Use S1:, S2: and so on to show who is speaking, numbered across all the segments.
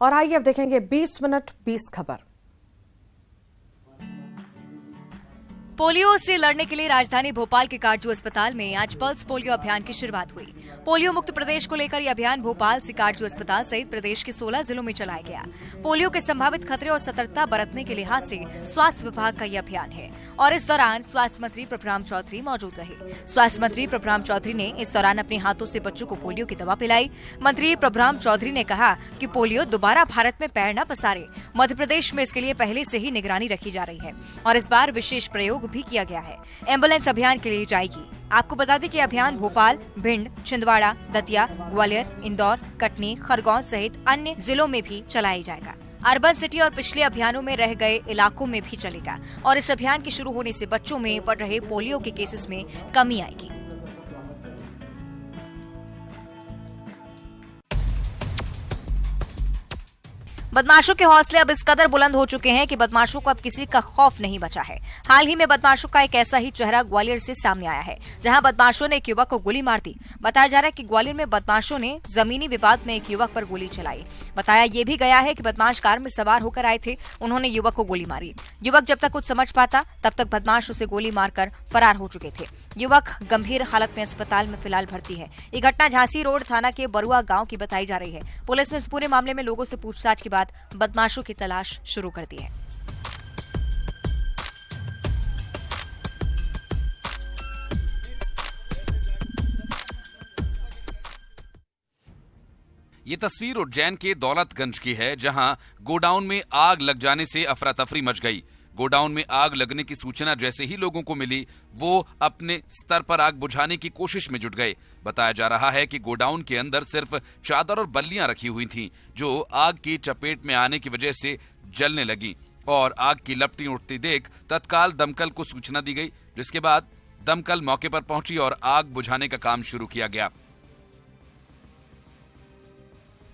S1: और आइए अब देखेंगे 20 मिनट 20 खबर।
S2: पोलियो से लड़ने के लिए राजधानी भोपाल के काटजू अस्पताल में आज पल्स पोलियो अभियान की शुरुआत हुई। पोलियो मुक्त प्रदेश को लेकर यह अभियान भोपाल से काटजू अस्पताल सहित प्रदेश के 16 जिलों में चलाया गया। पोलियो के संभावित खतरे और सतर्कता बरतने के लिहाज से स्वास्थ्य विभाग का यह अभियान है। और इस दौरान स्वास्थ्य मंत्री प्रभुराम चौधरी मौजूद रहे। स्वास्थ्य मंत्री प्रभुराम चौधरी ने इस दौरान अपने हाथों से बच्चों को पोलियो की दवा पिलाई। मंत्री प्रभुराम चौधरी ने कहा कि पोलियो दोबारा भारत में पैर न पसारे। मध्य प्रदेश में इसके लिए पहले से ही निगरानी रखी जा रही है और इस बार विशेष प्रयोग भी किया गया है। एंबुलेंस अभियान के लिए जाएगी। आपको बता दें कि अभियान भोपाल, भिंड, छिंदवाड़ा, दतिया, ग्वालियर, इंदौर, कटनी, खरगोन सहित अन्य जिलों में भी चलाया जाएगा। अर्बन सिटी और पिछले अभियानों में रह गए इलाकों में भी चलेगा। और इस अभियान के शुरू होने से बच्चों में बढ़ रहे पोलियो के केसेस में कमी आएगी। बदमाशों के हौसले अब इस कदर बुलंद हो चुके हैं कि बदमाशों को अब किसी का खौफ नहीं बचा है। हाल ही में बदमाशों का एक ऐसा ही चेहरा ग्वालियर से सामने आया है, जहाँ बदमाशों ने एक युवक को गोली मार दी। बताया जा रहा है कि ग्वालियर में बदमाशों ने जमीनी विवाद में एक युवक पर गोली चलाई। बताया ये भी गया है कि बदमाश कार में सवार होकर आए थे, उन्होंने युवक को गोली मारी। युवक जब तक कुछ समझ पाता, तब तक बदमाश उसे गोली मारकर फरार हो चुके थे। युवक गंभीर हालत में अस्पताल में फ़िलहाल भर्ती है। ये घटना झांसी रोड थाना के बरुआ गाँव की बताई जा रही है। पुलिस ने इस पूरे मामले में लोगों से पूछताछ के बाद बदमाशों की तलाश शुरू कर दी है।
S3: ये तस्वीर उज्जैन के दौलतगंज की है, जहाँ गोडाउन में आग लग जाने से अफरा तफरी मच गई। गोडाउन में आग लगने की सूचना जैसे ही लोगों को मिली, वो अपने स्तर पर आग बुझाने की कोशिश में जुट गए। बताया जा रहा है कि गोडाउन के अंदर सिर्फ़ चादर और बल्लियाँ रखी हुई थीं, जो आग की चपेट में आने की वजह से जलने लगी। और आग की लपटी उठती देख तत्काल दमकल को सूचना दी गई, जिसके बाद दमकल मौके पर पहुँची और आग बुझाने का काम शुरू किया गया।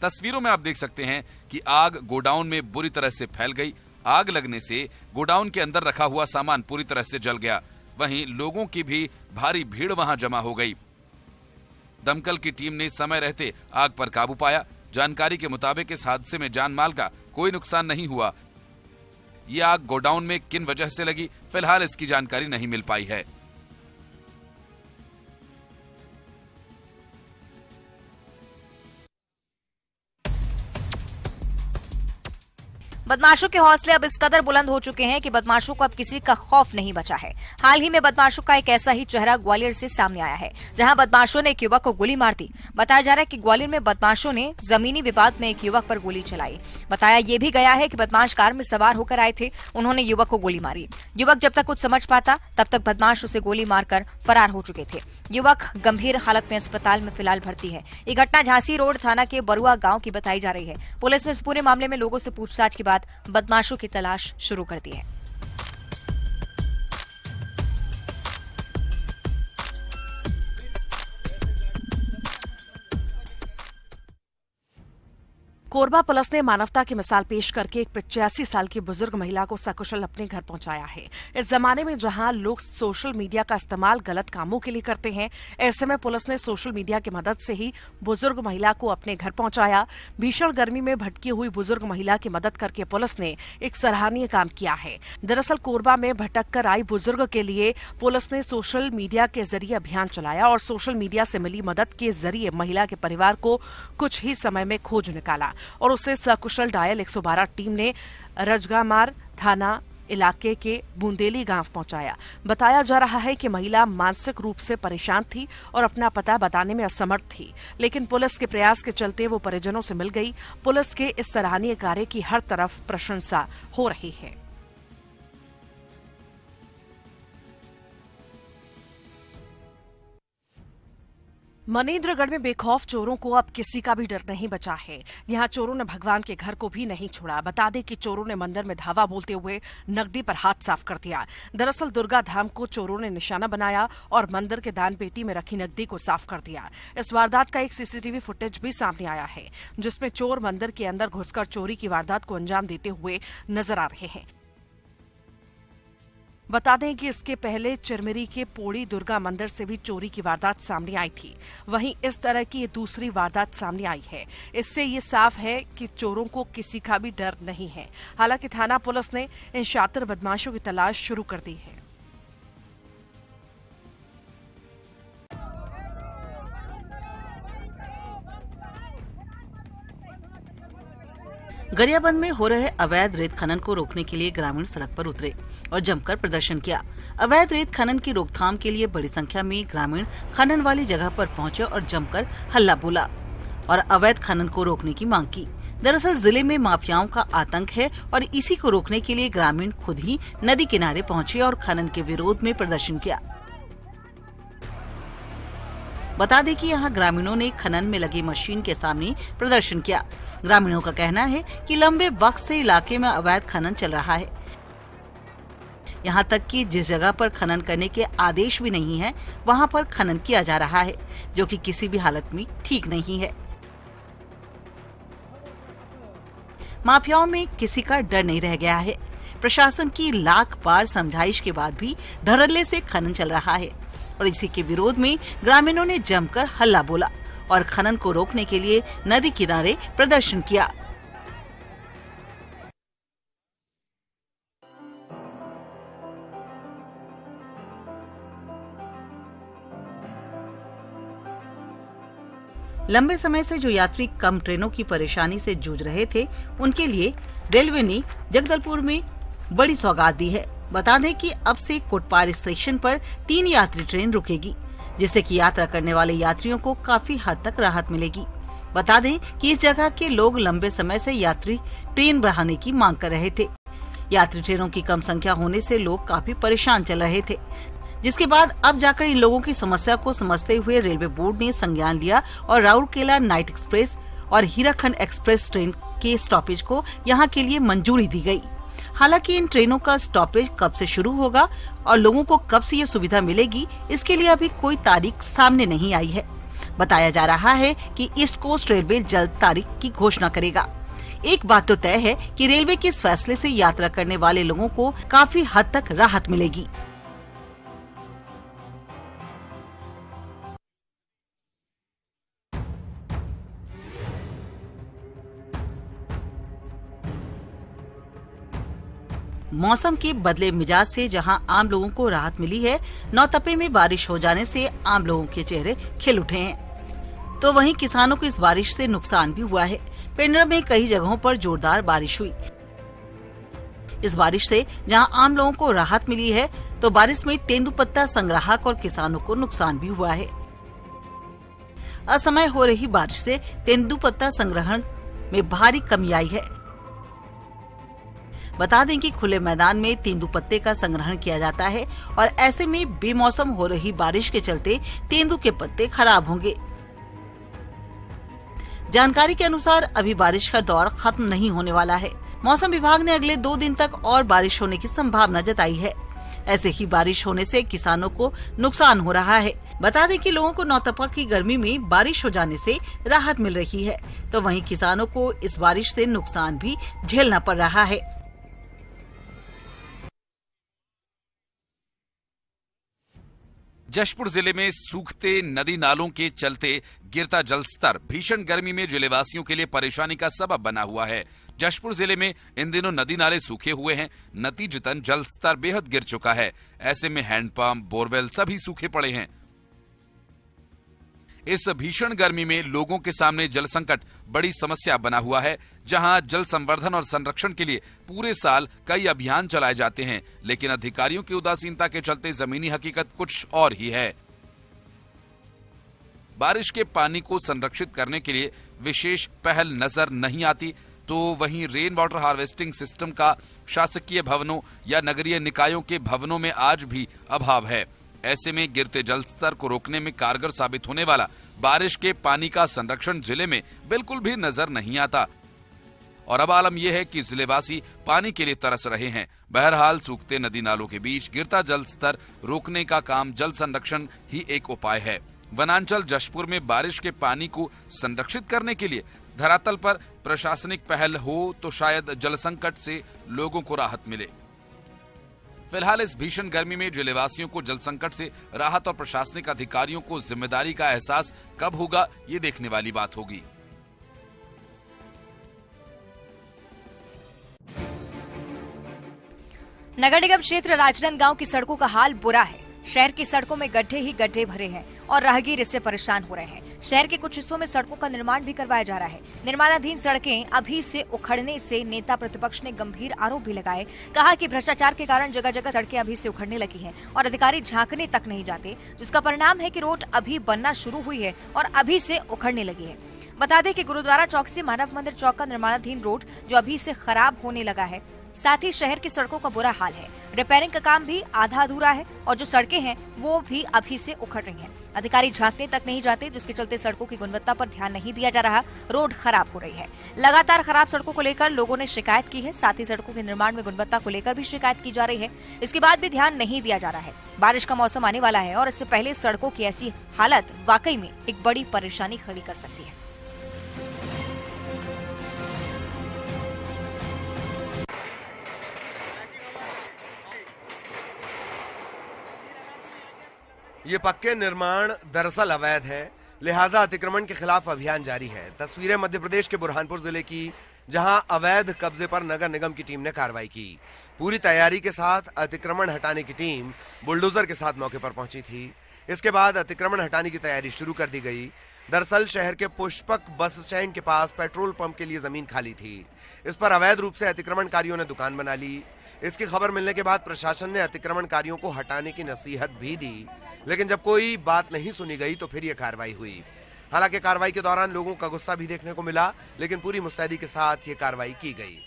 S3: तस्वीरों में आप देख सकते हैं कि आग गोडाउन में बुरी तरह से फैल गई आग लगने से गोडाउन के अंदर रखा हुआ सामान पूरी तरह से जल गया। वहीं लोगों की भी भारी भीड़ वहाँ जमा हो गई। दमकल की टीम ने समय रहते आग पर काबू पाया। जानकारी के मुताबिक इस हादसे में जान माल का कोई नुकसान नहीं हुआ। ये आग गोडाउन में किन वजह से लगी, फ़िलहाल इसकी जानकारी नहीं मिल पाई है।
S2: बदमाशों के हौसले अब इस कदर बुलंद हो चुके हैं कि बदमाशों को अब किसी का खौफ नहीं बचा है। हाल ही में बदमाशों का एक ऐसा ही चेहरा ग्वालियर से सामने आया है, जहाँ बदमाशों ने एक युवक को गोली मार दी। बताया जा रहा है कि ग्वालियर में बदमाशों ने जमीनी विवाद में एक युवक पर गोली चलाई। बताया ये भी गया है कि बदमाश कार में सवार होकर आए थे, उन्होंने युवक को गोली मारी। युवक जब तक कुछ समझ पाता, तब तक बदमाश उसे गोली मारकर फरार हो चुके थे। युवक गंभीर हालत में अस्पताल में फ़िलहाल भर्ती है। ये घटना झांसी रोड थाना के बरुआ गाँव की बताई जा रही है। पुलिस ने इस पूरे मामले में लोगों से पूछताछ के बदमाशों की तलाश शुरू कर दी है।
S1: कोरबा पुलिस ने मानवता की मिसाल पेश करके एक पिचासी साल की बुज़ुर्ग महिला को सकुशल अपने घर पहुँचाया है। इस जमाने में जहाँ लोग सोशल मीडिया का इस्तेमाल गलत कामों के लिए करते हैं, ऐसे में पुलिस ने सोशल मीडिया की मदद से ही बुज़ुर्ग महिला को अपने घर पहुँचाया। भीषण गर्मी में भटकी हुई बुज़ुर्ग महिला की मदद करके पुलिस ने एक सराहनीय काम किया है। दरअसल कोरबा में भटक कर आई बुज़ुर्ग के लिए पुलिस ने सोशल मीडिया के ज़रिए अभियान चलाया और सोशल मीडिया से मिली मदद के ज़रिए महिला के परिवार को कुछ ही समय में खोज निकाला। और उसे सकुशल डायल 112 टीम ने रजगामार थाना इलाके के बुंदेली गाँव पहुँचाया। बताया जा रहा है कि महिला मानसिक रूप से परेशान थी और अपना पता बताने में असमर्थ थी, लेकिन पुलिस के प्रयास के चलते वो परिजनों से मिल गई। पुलिस के इस सराहनीय कार्य की हर तरफ़ प्रशंसा हो रही है। मनेन्द्रगढ़ में बेखौफ चोरों को अब किसी का भी डर नहीं बचा है। यहाँ चोरों ने भगवान के घर को भी नहीं छोड़ा। बता दें कि चोरों ने मंदिर में धावा बोलते हुए नकदी पर हाथ साफ़ कर दिया। दरअसल दुर्गा धाम को चोरों ने निशाना बनाया और मंदिर के दान पेटी में रखी नकदी को साफ़ कर दिया। इस वारदात का एक सीसीटीवी फुटेज भी सामने आया है, जिसमें चोर मंदिर के अंदर घुसकर चोरी की वारदात को अंजाम देते हुए नज़र आ रहे हैं। बता दें कि इसके पहले चिरमिरी के पोड़ी दुर्गा मंदिर से भी चोरी की वारदात सामने आई थी। वहीं इस तरह की ये दूसरी वारदात सामने आई है। इससे ये साफ़ है कि चोरों को किसी का भी डर नहीं है। हालाँकि थाना पुलिस ने इन शातिर बदमाशों की तलाश शुरू कर दी है।
S4: गरियाबंद में हो रहे अवैध रेत खनन को रोकने के लिए ग्रामीण सड़क पर उतरे और जमकर प्रदर्शन किया। अवैध रेत खनन की रोकथाम के लिए बड़ी संख्या में ग्रामीण खनन वाली जगह पर पहुँचे और जमकर हल्ला बोला और अवैध खनन को रोकने की मांग की। दरअसल ज़िले में माफियाओं का आतंक है और इसी को रोकने के लिए ग्रामीण खुद ही नदी किनारे पहुँचे और खनन के विरोध में प्रदर्शन किया। बता दें कि यहाँ ग्रामीणों ने खनन में लगी मशीन के सामने प्रदर्शन किया। ग्रामीणों का कहना है कि लंबे वक्त से इलाके में अवैध खनन चल रहा है। यहाँ तक कि जिस जगह पर खनन करने के आदेश भी नहीं है, वहाँ पर खनन किया जा रहा है, जो कि किसी भी हालत में ठीक नहीं है। माफियाओं में किसी का डर नहीं रह गया है। प्रशासन की लाख बार समझाइश के बाद भी धड़ल्ले से खनन चल रहा है। और इसी के विरोध में ग्रामीणों ने जमकर हल्ला बोला और खनन को रोकने के लिए नदी किनारे प्रदर्शन किया। लंबे समय से जो यात्री कम ट्रेनों की परेशानी से जूझ रहे थे, उनके लिए रेलवे ने जगदलपुर में बड़ी सौगात दी है। बता दें कि अब से कोटपार स्टेशन पर तीन यात्री ट्रेन रुकेगी, जिससे कि यात्रा करने वाले यात्रियों को काफ़ी हद तक राहत मिलेगी। बता दें कि इस जगह के लोग लंबे समय से यात्री ट्रेन बढ़ाने की मांग कर रहे थे। यात्री ट्रेनों की कम संख्या होने से लोग काफ़ी परेशान चल रहे थे, जिसके बाद अब जाकर इन लोगों की समस्या को समझते हुए रेलवे बोर्ड ने संज्ञान लिया और राउरकेला नाइट एक्सप्रेस और हीराखंड एक्सप्रेस ट्रेन के स्टॉपेज को यहाँ के लिए मंजूरी दी गई हालाँकि इन ट्रेनों का स्टॉपेज कब से शुरू होगा और लोगों को कब से ये सुविधा मिलेगी, इसके लिए अभी कोई तारीख सामने नहीं आई है। बताया जा रहा है कि ईस्ट कोस्ट रेलवे जल्द तारीख की घोषणा करेगा। एक बात तो तय है कि रेलवे के इस फैसले से यात्रा करने वाले लोगों को काफ़ी हद तक राहत मिलेगी। मौसम के बदले मिजाज से जहाँ आम लोगों को राहत मिली है नौतपे में बारिश हो जाने से आम लोगों के चेहरे खिल उठे हैं। तो वहीं किसानों को इस बारिश से नुकसान भी हुआ है। पिंडर में कई जगहों पर जोरदार बारिश हुई। इस बारिश से जहाँ आम लोगों को राहत मिली है तो बारिश में तेंदुपत्ता संग्राहक और किसानों को नुकसान भी हुआ है। असमय हो रही बारिश से तेंदुपत्ता संग्रहण में भारी कमी आई है। बता दें कि खुले मैदान में तेंदुपत्ते का संग्रहण किया जाता है और ऐसे में बेमौसम हो रही बारिश के चलते तेंदु के पत्ते खराब होंगे। जानकारी के अनुसार अभी बारिश का दौर खत्म नहीं होने वाला है। मौसम विभाग ने अगले दो दिन तक और बारिश होने की संभावना जताई है। ऐसे ही बारिश होने से किसानों को नुकसान हो रहा है। बता दें कि लोगों को नौतपा की गर्मी में बारिश हो जाने से राहत मिल रही है। तो वहीं किसानों को इस बारिश से नुकसान भी झेलना पड़ रहा है।
S3: जशपुर ज़िले में सूखते नदी नालों के चलते गिरता जल स्तर। भीषण गर्मी में जिलेवासियों के लिए परेशानी का सबब बना हुआ है। जशपुर ज़िले में इन दिनों नदी नाले सूखे हुए हैं। नतीजतन जल स्तर बेहद गिर चुका है। ऐसे में हैंडपंप, बोरवेल सभी सूखे पड़े हैं। इस भीषण गर्मी में लोगों के सामने जल संकट बड़ी समस्या बना हुआ है, जहाँ जल संवर्धन और संरक्षण के लिए पूरे साल कई अभियान चलाए जाते हैं, लेकिन अधिकारियों की उदासीनता के चलते जमीनी हकीकत कुछ और ही है। बारिश के पानी को संरक्षित करने के लिए विशेष पहल नज़र नहीं आती तो वहीं रेन वाटर हार्वेस्टिंग सिस्टम का शासकीय भवनों या नगरीय निकायों के भवनों में आज भी अभाव है। ऐसे में गिरते जल स्तर को रोकने में कारगर साबित होने वाला बारिश के पानी का संरक्षण ज़िले में बिल्कुल भी नज़र नहीं आता। और अब आलम यह है कि जिलेवासी पानी के लिए तरस रहे हैं। बहरहाल, सूखते नदी नालों के बीच गिरता जल स्तर रोकने का काम जल संरक्षण ही एक उपाय है। वनांचल जशपुर में बारिश के पानी को संरक्षित करने के लिए धरातल पर प्रशासनिक पहल हो तो शायद जल संकट से लोगों को राहत मिले। फ़िलहाल इस भीषण गर्मी में जिलेवासियों को जल संकट से राहत और प्रशासनिक अधिकारियों को ज़िम्मेदारी का एहसास कब होगा, ये देखने वाली बात होगी।
S2: नगर निगम क्षेत्र राजनांदगांव की सड़कों का हाल बुरा है। शहर की सड़कों में गड्ढे ही गड्ढे भरे हैं और राहगीर इससे परेशान हो रहे हैं। शहर के कुछ हिस्सों में सड़कों का निर्माण भी करवाया जा रहा है। निर्माणाधीन सड़कें अभी से उखड़ने से नेता प्रतिपक्ष ने गंभीर आरोप भी लगाए। कहा कि भ्रष्टाचार के कारण जगह जगह सड़कें अभी से उखड़ने लगी हैं और अधिकारी झांकने तक नहीं जाते, जिसका परिणाम है की रोड अभी बनना शुरू हुई है और अभी से उखड़ने लगी है। बता दें कि गुरुद्वारा चौक से मानव मंदिर चौक का निर्माणाधीन रोड जो अभी से खराब होने लगा है। साथ ही शहर की सड़कों का बुरा हाल है। रिपेयरिंग का काम भी आधा अधूरा है और जो सड़कें हैं, वो भी अभी से उखड़ रही हैं। अधिकारी झांकने तक नहीं जाते, जिसके चलते सड़कों की गुणवत्ता पर ध्यान नहीं दिया जा रहा। रोड खराब हो रही है। लगातार खराब सड़कों को लेकर लोगों ने शिकायत की है। साथ ही सड़कों के निर्माण में गुणवत्ता को लेकर भी शिकायत की जा रही है। इसके बाद भी ध्यान नहीं दिया जा रहा है। बारिश का मौसम आने वाला है और इससे पहले सड़कों की ऐसी हालत वाकई में एक बड़ी परेशानी खड़ी कर सकती है।
S5: ये पक्के निर्माण दरअसल अवैध है। लिहाजा अतिक्रमण के खिलाफ अभियान जारी है। तस्वीरें मध्य प्रदेश के बुरहानपुर ज़िले की, जहाँ अवैध कब्जे पर नगर निगम की टीम ने कार्रवाई की। पूरी तैयारी के साथ अतिक्रमण हटाने की टीम बुलडोजर के साथ मौके पर पहुँची थी। इसके बाद अतिक्रमण हटाने की तैयारी शुरू कर दी गई। दरअसल शहर के पुष्पक बस स्टैंड के पास पेट्रोल पंप के लिए ज़मीन खाली थी। इस पर अवैध रूप से अतिक्रमणकारियों ने दुकान बना ली। इसकी खबर मिलने के बाद प्रशासन ने अतिक्रमणकारियों को हटाने की नसीहत भी दी। लेकिन जब कोई बात नहीं सुनी गई तो फिर यह कार्रवाई हुई। हालाँकि कार्रवाई के दौरान लोगों का गुस्सा भी देखने को मिला, लेकिन पूरी मुस्तैदी के साथ ये कार्रवाई की गई।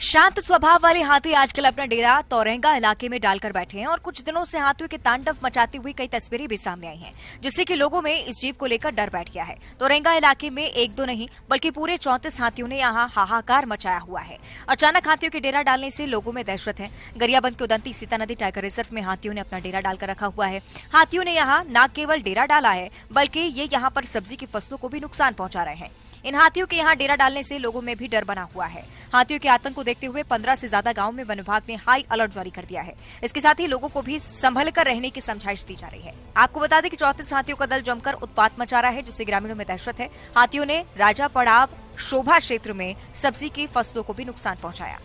S2: शांत स्वभाव वाले हाथी आजकल अपना डेरा तोरेंगा इलाके में डालकर बैठे हैं और कुछ दिनों से हाथियों के तांडव मचाती हुई कई तस्वीरें भी सामने आई हैं, जिससे कि लोगों में इस जीव को लेकर डर बैठ गया है। तोरेंगा इलाके में एक दो नहीं, बल्कि पूरे चौंतीस हाथियों ने यहाँ हाहाकार मचाया हुआ है। अचानक हाथियों के डेरा डालने से लोगों में दहशत है। गरियाबंद के उदंती सीता नदी टाइगर रिज़र्व में हाथियों ने अपना डेरा डालकर रखा हुआ है। हाथियों ने यहाँ न केवल डेरा डाला है, बल्कि ये यहाँ पर सब्ज़ी की फ़सलों को भी नुकसान पहुँचा रहे हैं। इन हाथियों के यहाँ डेरा डालने से लोगों में भी डर बना हुआ है। हाथियों के आतंक को देखते हुए पंद्रह से ज़्यादा गाँव में वन विभाग ने हाई अलर्ट जारी कर दिया है। इसके साथ ही लोगों को भी संभल कर रहने की समझाइश दी जा रही है। आपको बता दें की चौतीस हाथियों का दल जमकर उत्पात मचा रहा है, जिससे ग्रामीणों में दहशत है। हाथियों ने राजा पड़ाव शोभा क्षेत्र में सब्ज़ी की फ़सलों को भी नुकसान पहुँचाया।